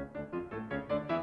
あ。